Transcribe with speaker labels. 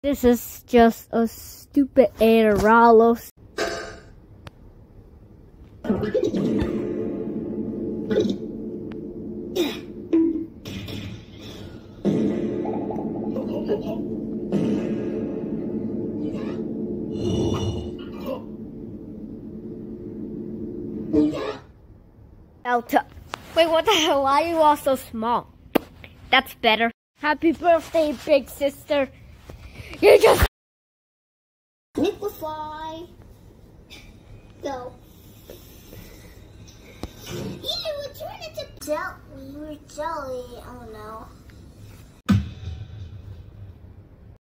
Speaker 1: This is just a stupid Aerolos. Delta. Wait, what the hell? Why are you all so small? That's better. Happy birthday, big sister. You just
Speaker 2: liquefy. Go. Yeah, we turn into jelly. We're jelly. Oh no.